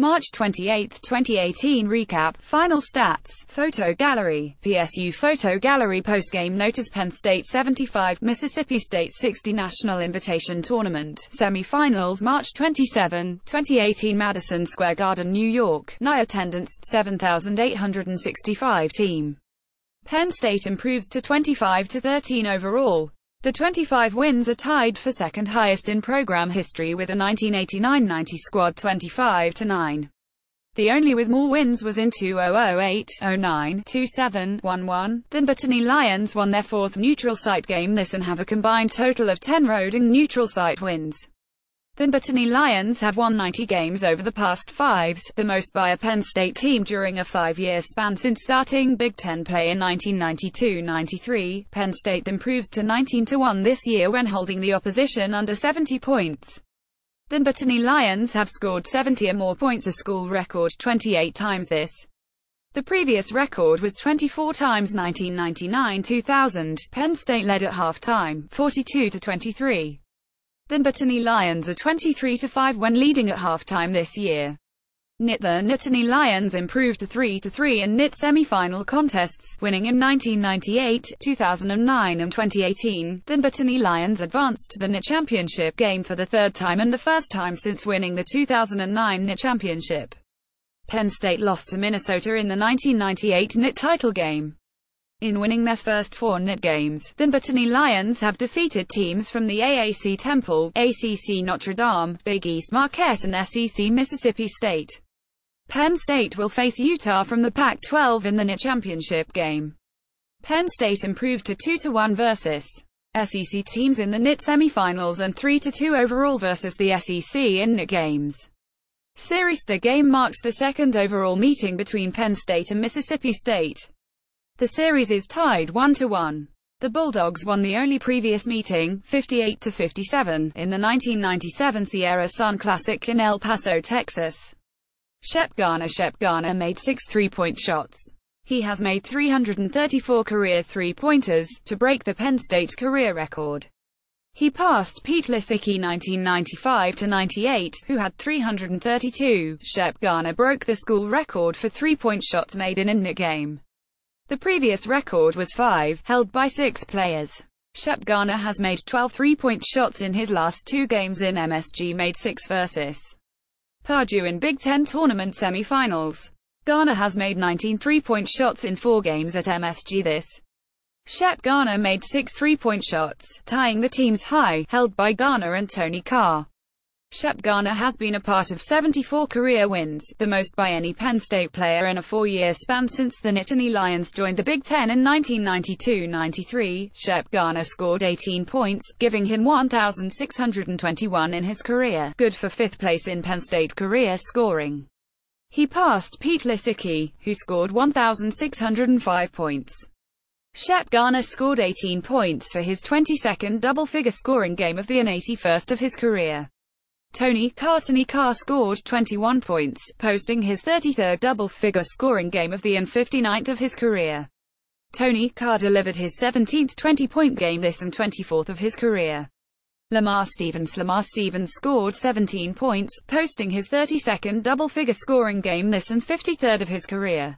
March 28, 2018 Recap, Final Stats, Photo Gallery, PSU Photo Gallery Postgame Notice Penn State 75, Mississippi State 60 National Invitation Tournament, Semifinals March 27, 2018 Madison Square Garden, New York, NI attendance, 7,865 Team. Penn State improves to 25 to 13 overall. The 25 wins are tied for second highest in program history with a 1989-90 squad 25-9. The only with more wins was in 2008, 09, 27, 11. The Nittany Lions won their fourth neutral site game this and have a combined total of 10 road and neutral site wins. The Nittany Lions have won 90 games over the past fives, the most by a Penn State team during a five-year span since starting Big Ten play in 1992-93. Penn State improves to 19-1 this year when holding the opposition under 70 points. The Nittany Lions have scored 70 or more points a school record 28 times this. The previous record was 24 times 1999-2000. Penn State led at halftime, 42 to 23. The Nittany Lions are 23-5 when leading at halftime this year. NIT The Nittany Lions improved to 3-3 in NIT semi-final contests, winning in 1998, 2009 and 2018. The Nittany Lions advanced to the NIT championship game for the third time and the first time since winning the 2009 NIT championship. Penn State lost to Minnesota in the 1998 NIT title game. In winning their first four NIT games, the Nittany Lions have defeated teams from the AAC Temple, ACC Notre Dame, Big East Marquette and SEC Mississippi State. Penn State will face Utah from the Pac-12 in the NIT championship game. Penn State improved to 2-1 versus SEC teams in the NIT semifinals and 3-2 overall versus the SEC in NIT games. Series The game marks the second overall meeting between Penn State and Mississippi State. The series is tied 1-1. The Bulldogs won the only previous meeting, 58-57, in the 1997 Sierra Sun Classic in El Paso, Texas. Shep Garner Shep Garner made six three-point shots. He has made 334 career three-pointers, to break the Penn State career record. He passed Pete Lisicky 1995-98, who had 332. Shep Garner broke the school record for three-point shots made in a game. The previous record was five, held by six players. Shep Garner has made 12 three-point shots in his last two games in MSG made six versus Purdue in Big Ten tournament semifinals. Garner has made 19 three-point shots in four games at MSG this. Shep Garner made six three-point shots, tying the team's high, held by Garner and Tony Carr. Shep Garner has been a part of 74 career wins, the most by any Penn State player in a four-year span since the Nittany Lions joined the Big Ten in 1992-93. Shep Garner scored 18 points, giving him 1,621 in his career, good for fifth place in Penn State career scoring. He passed Pete Lisicky, who scored 1,605 points. Shep Garner scored 18 points for his 22nd double-figure scoring game of the and 81st of his career. Tony Cartony Carr scored 21 points, posting his 33rd double-figure scoring game of the and 59th of his career. Tony Carr delivered his 17th 20-point game this and 24th of his career. Lamar Stevens Lamar Stevens scored 17 points, posting his 32nd double-figure scoring game this and 53rd of his career.